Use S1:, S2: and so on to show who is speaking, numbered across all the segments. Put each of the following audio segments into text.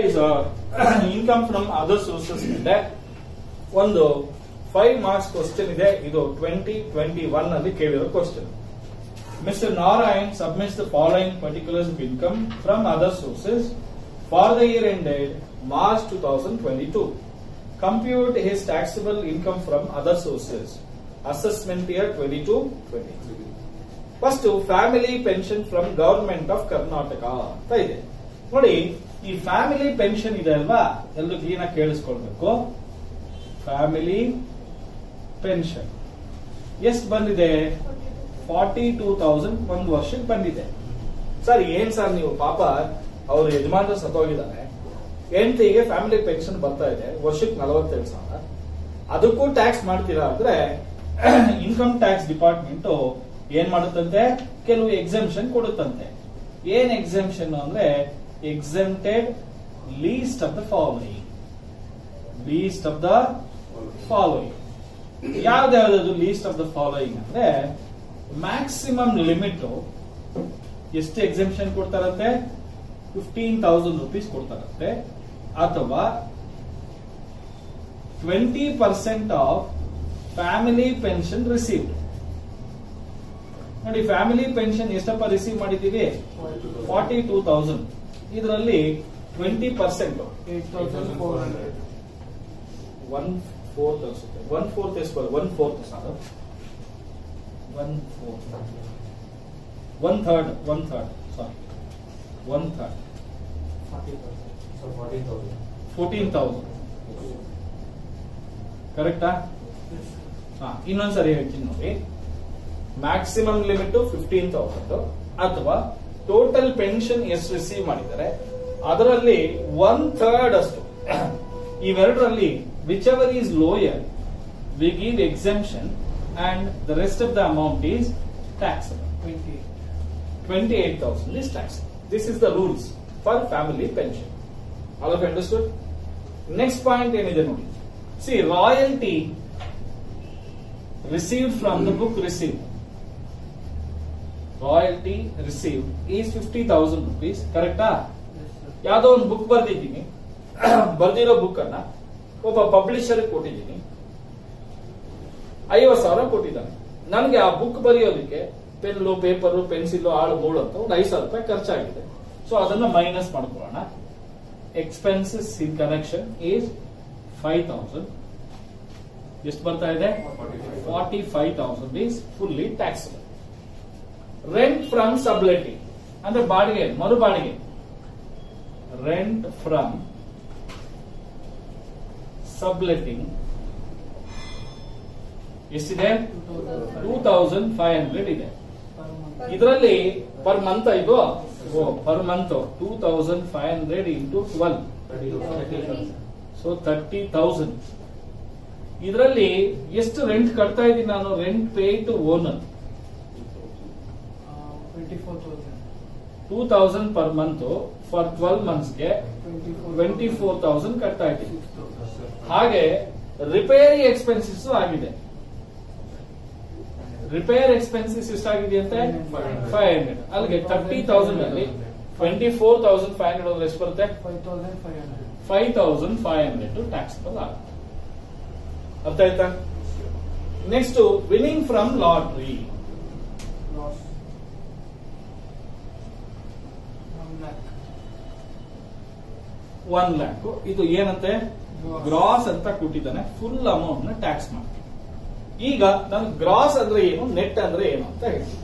S1: is income from other sources ಇದೆ. ಒಂದು five marks question ಇದೆ. ಇದು ಟ್ವೆಂಟಿ ಟ್ವೆಂಟಿ ಒನ್ ಅಲ್ಲಿ ಕೇಳಿರೋ question Mister Narayan submits the following particulars of income from other sources for the year ended March two thousand twenty two compute his taxable income from other sources assessment year twenty two twenty three first family pension from government of Karnataka ಅಂತ ಇದೆ ನೋಡಿ ಈ family pension ಇದೆ ಅಲ್ವಾ? ಎಲ್ಲರೂ clean ಆಗಿ ಕೇಳಿಸ್ಕೊಳ್ಬೇಕು. Family pension ಎಷ್ಟು ಬಂದಿದೆ? ಫಾರ್ಟಿ ಟೂ ತೌಸಂಡ್ ಒಂದು ವರ್ಷಕ್ಕೆ ಬಂದಿದೆ. ಸರ್ ಏನ್ ಸರ್ ನೀವು? ಪಾಪ ಅವ್ರ ಯಜಮಾನರು ಸತ್ತೋಗಿದ್ದಾರೆ. ಹೆಂಡತಿಗೆ ಫ್ಯಾಮಿಲಿ ಪೆನ್ಷನ್ ಬರ್ತಾ ಇದೆ ವರ್ಷಕ್ಕೆ ನಲವತ್ತೇಳು ಸಾವಿರ. ಅದಕ್ಕೂ ಟ್ಯಾಕ್ಸ್ ಮಾಡ್ತೀರಾ ಅಂದ್ರೆ ಇನ್ಕಮ್ ಟ್ಯಾಕ್ಸ್ ಡಿಪಾರ್ಟ್ಮೆಂಟ್ ಏನ್ ಮಾಡುತ್ತಂತೆ? ಕೆಲವು ಎಕ್ಸೆಂಪ್ಷನ್ ಕೊಡುತ್ತಂತೆ. ಏನ್ ಎಕ್ಸೆಂಪ್ಷನ್ ಅಂದ್ರೆ exempted least of the following. Least of the following ಯಾವ್ದಾವ್ದು least of the following ಅಂದ್ರೆ ಮ್ಯಾಕ್ಸಿಮಮ್ ಲಿಮಿಟ್ ಎಷ್ಟು ಎಕ್ಸೆಂಪ್ಷನ್ ಕೊಡ್ತಾರಂತೆ? ಫಿಫ್ಟೀನ್ ತೌಸಂಡ್ ರುಪೀಸ್ ಕೊಡ್ತಾರಂತೆ. ಅಥವಾ twenty percent of family pension received ನೋಡಿ ಫ್ಯಾಮಿಲಿ ಪೆನ್ಷನ್ ಎಷ್ಟಪ್ಪ ರಿಸೀವ್ ಮಾಡಿದ್ದೀವಿ? ಫಾರ್ಟಿ ಟೂ ತೌಸಂಡ್ ಇದರಲ್ಲಿ twenty percent one fourth ಅನ್ಸುತ್ತೆ. ಒನ್ ಫೋರ್ತ್ ಎಷ್ಟು one fourth sir one fourth one third one third sorry one third fourteen thousand ಕರೆಕ್ಟಾ ಹಾ ಇನ್ನೊಂದ್ಸರಿ ಹೇಳ್ತೀನಿ ನೋಡಿ. ಮ್ಯಾಕ್ಸಿಮಮ್ ಲಿಮಿಟ್ ಫಿಫ್ಟೀನ್ ತೌಸಂಡ್ ಅಥವಾ ಟೋಟಲ್ ಪೆನ್ಷನ್ ಎಷ್ಟು ರಿಸೀವ್ ಮಾಡಿದ್ದಾರೆ. ಅದರಲ್ಲಿ ಒನ್ ಥರ್ಡ್ ಅಷ್ಟು ಇವೆರಡರಲ್ಲಿ whichever is lower we give exemption and the rest of the amount is tax twenty eight thousand is tax this is the rules for family pension all understood next point ಏನಿದೆ ನೋಡಿ. See royalty receive from the book receive royalty receive is fifty thousand rupees ಕರೆಕ್ಟಾ ಯಾವ್ದೋ ಒಂದು book ಬರ್ದಿದ್ದೀನಿ. ಬರ್ದಿರೋ book ಅನ್ನ ಒಬ್ಬ publisher ಕೊಟ್ಟಿದ್ದೀನಿ. ಐವತ್ ಸಾವಿರ ಕೊಟ್ಟಿದ್ದಾನೆ. ನನಗೆ ಆ ಬುಕ್ ಬರೆಯೋದಕ್ಕೆ ಪೆನ್ನು ಪೇಪರು ಪೆನ್ಸಿಲ್ ಆಳು ಮೂಳು ಅಂತ ಒಂದು ಐದು ಸಾವಿರ ರೂಪಾಯಿ ಖರ್ಚಾಗಿದೆ. ಸೊ ಅದನ್ನ ಮೈನಸ್ ಮಾಡ್ಕೊಳ್ಳೋಣ. Expenses in connection is five thousand ಎಷ್ಟು ಬರ್ತಾ ಇದೆ? Forty five thousand is fully tax rent from subletting ಅಂದ್ರೆ ಬಾಡಿಗೆ ಮರು ಬಾಡಿಗೆ ರೆಂಟ್ ಫ್ರಮ್ ಸಬ್ಲೆಟಿಂಗ್ ಎಷ್ಟಿದೆ? ಟೂ ತೌಸಂಡ್ ಫೈವ್ ಹಂಡ್ರೆಡ್ ಇದೆ. ಇದರಲ್ಲಿ ಪರ್ ಮಂತ್ ಇದು? Per month two thousand five hundred into twelve so thirty thousand ಇದರಲ್ಲಿ ಎಷ್ಟು ರೆಂಟ್ ಕಟ್ತಾ ಇದ್ದೀನಿ ನಾನು? Rent pay to owner two thousand per month for twelve ಮಂತ್ಸ್ಗೆ twenty four thousand cut ಆಗಿದೆ ಹಾಗೆ ರಿಪೇರಿ ಎಕ್ಸ್ಪೆನ್ಸಸ್ ಆಗಿದೆ. ರಿಪೇರ್ ಎಕ್ಸ್ಪೆನ್ಸಸ್ ಎಷ್ಟಾಗಿದೆ ಅಂತ? ಫೈವ್ ಹಂಡ್ರೆಡ್ ಅಲ್ಲಿಗೆ ತರ್ಟಿ ತೌಸಂಡ್ ಅಲ್ಲಿ twenty four thousand five hundred ಎಷ್ಟು ಬರುತ್ತೆ? Five thousand five hundred taxable ಆಗುತ್ತೆ. ಅರ್ಥ ಆಯ್ತಾ? Next winning from lottery one lakh ಇದು ಏನಂತೆ? ಗ್ರಾಸ್ ಅಂತ ಕೊಟ್ಟಿದ್ದಾನೆ. ಫುಲ್ ಅಮೌಂಟ್ನ ಟ್ಯಾಕ್ಸ್ ಮಾಡ್ತೀನಿ. ಈಗ ನಾನು ಗ್ರಾಸ್ ಅಂದ್ರೆ ಏನು ನೆಟ್ ಅಂದ್ರೆ ಏನು ಅಂತ ಹೇಳ್ತೀನಿ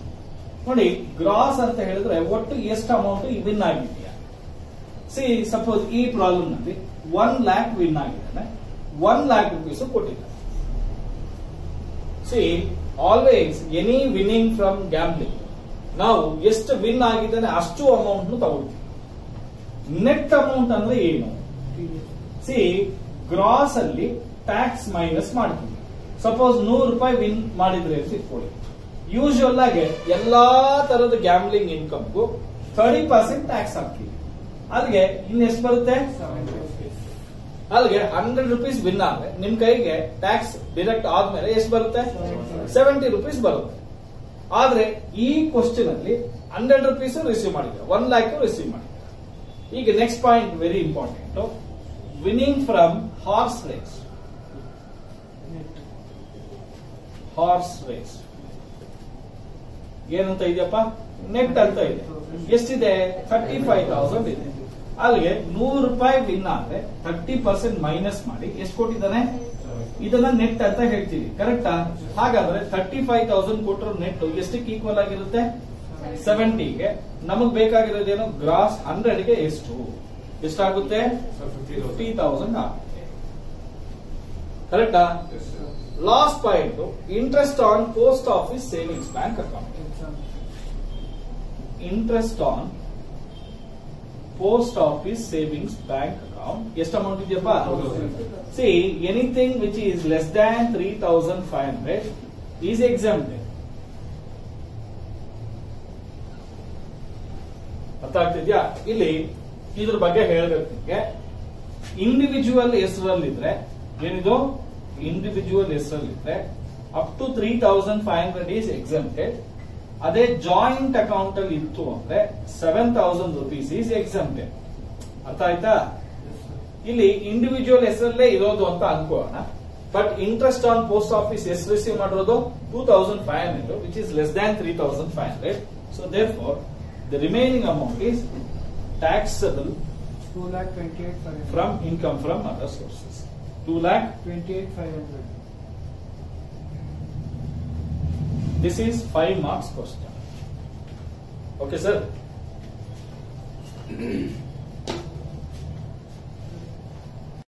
S1: ನೋಡಿ ಗ್ರಾಸ್ ಅಂತ ಹೇಳಿದ್ರೆ ಒಟ್ಟು ಎಷ್ಟು ಅಮೌಂಟ್ ವಿನ್ ಆಗಿದೆಯಾ? ಸಿ ಸಪೋಸ್ ಈ ಪ್ರಾಬ್ಲಮ್ನಲ್ಲಿ ಒನ್ ಲ್ಯಾಕ್ ವಿನ್ ಆಗಿದ್ದಾನೆ. ಒನ್ ಲ್ಯಾಕ್ ರುಪೀಸ್ ಕೊಟ್ಟಿದ್ದಾನೆ. See always any winning from gambling ನಾವು ಎಷ್ಟು ವಿನ್ ಆಗಿದ್ದಾನೆ ಅಷ್ಟು ಅಮೌಂಟ್ ತಗೊಳ್ತೀವಿ. ನೆಟ್ ಅಮೌಂಟ್ ಅಂದ್ರೆ ಏನು? ಸಿ ಗ್ರಾಸ್ ಅಲ್ಲಿ ಟ್ಯಾಕ್ಸ್ ಮೈನಸ್ ಮಾಡ್ತೀವಿ. ಸಪೋಸ್ ನೂರು ರೂಪಾಯಿ ವಿನ್ ಮಾಡಿದ್ರೆ ಅಂತ ಇಟ್ಕೊಳ್ಳಿ ಯೂಶುವಲ್ ಆಗಿ ಎಲ್ಲಾ ತರದ ಗ್ಯಾಮ್ಲಿಂಗ್ ಇನ್ಕಮ್ಗೂ ಥರ್ಟಿ ಪರ್ಸೆಂಟ್ ಟ್ಯಾಕ್ಸ್ ಹಾಕ್ತೀವಿ. ಅಲ್ಲಿಗೆ ಇನ್ನೆಷ್ಟು ಬರುತ್ತೆ? ಅಲ್ಲಿಗೆ ಹಂಡ್ರೆಡ್ ರುಪೀಸ್ ವಿನ್ ಆದ್ರೆ ನಿಮ್ ಕೈಗೆ ಟ್ಯಾಕ್ಸ್ ಡಿಡಕ್ಟ್ ಆದ್ಮೇಲೆ ಎಷ್ಟು ಬರುತ್ತೆ? ಸೆವೆಂಟಿ ರುಪೀಸ್ ಬರುತ್ತೆ. ಆದ್ರೆ ಈ ಕ್ವಶನ್ ಅಲ್ಲಿ ಹಂಡ್ರೆಡ್ ರುಪೀಸ್ ರಿಸೀವ್ ಮಾಡಿದ್ರು ಒನ್ ಲ್ಯಾಕ್ ರಿಸೀವ್ ಮಾಡಿದ್ರು ಈಗ next point very important winning from horse race horse race ಏನಂತ ಇದೆಯಪ್ಪ? ನೆಟ್ ಅಂತ ಇದೆ. ಎಷ್ಟಿದೆ? ಥರ್ಟಿ ಫೈವ್ ತೌಸಂಡ್ ಇದೆ. ಅಲ್ಲಿಗೆ ನೂರು ರೂಪಾಯಿ ವಿನ್ ಆದ್ರೆ ಥರ್ಟಿ ಪರ್ಸೆಂಟ್ ಮೈನಸ್ ಮಾಡಿ ಎಷ್ಟು ಕೊಟ್ಟಿದ್ದಾನೆ? ಇದನ್ನ ನೆಟ್ ಅಂತ ಹೇಳ್ತೀವಿ. ಕರೆಕ್ಟಾ ಹಾಗಾದ್ರೆ ತರ್ಟಿ ಫೈವ್ ತೌಸಂಡ್ ಕೊಟ್ಟರು ನೆಟ್ ಎಷ್ಟಕ್ಕೆ ಈಕ್ವಲ್ ಆಗಿರುತ್ತೆ? ಸೆವೆಂಟಿಗೆ ನಮಗ್ ಬೇಕಾಗಿರೋದೇನು? ಗ್ರಾಸ್ ಹಂಡ್ರೆಡ್ಗೆ ಎಷ್ಟು? ಎಷ್ಟಾಗುತ್ತೆ? ಫಿಫ್ಟಿ ತೌಸಂಡ್ ಆಗುತ್ತೆ. ಕರೆಕ್ಟಾ last point interest on post office savings bank account interest on post office savings bank account ಎಷ್ಟು ಅಮೌಂಟ್ ಇದೆಯಪ್ಪ see anything which is less than three thousand five hundred is exempted ಅರ್ಥ ಆಗ್ತಿದ್ಯಾ ಇಲ್ಲಿ ಇದ್ರ ಬಗ್ಗೆ ಹೇಳ್ಬೇಕು ನಿಮ್ಗೆ. ಇಂಡಿವಿಜುವಲ್ ಹೆಸರಲ್ಲಿದ್ರೆ ಏನಿದು? ಇಂಡಿವಿಜುವಲ್ ಹೆಸರಲ್ಲಿ ಇದ್ರೆ up to three thousand five hundred is exempted ಅದೇ ಜಾಯಿಂಟ್ ಅಕೌಂಟ್ ಅಲ್ಲಿ ಇತ್ತು ಅಂದ್ರೆ seven thousand rupees is exempted ಅರ್ಥ ಆಯ್ತಾ? ಇಲ್ಲಿ ಇಂಡಿವಿಜುವಲ್ ಹೆಸರಲ್ಲೇ ಇರೋದು ಅಂತ ಅನ್ಕೋಣ but interest on post office is receive ಮಾಡಿರೋದು? Two thousand five hundred which is less than three thousand five hundred so therefore the remaining amount is taxable
S2: Two from income from other
S1: sources two lakh twenty other five 2 this is 5 marks question. Okay, sir?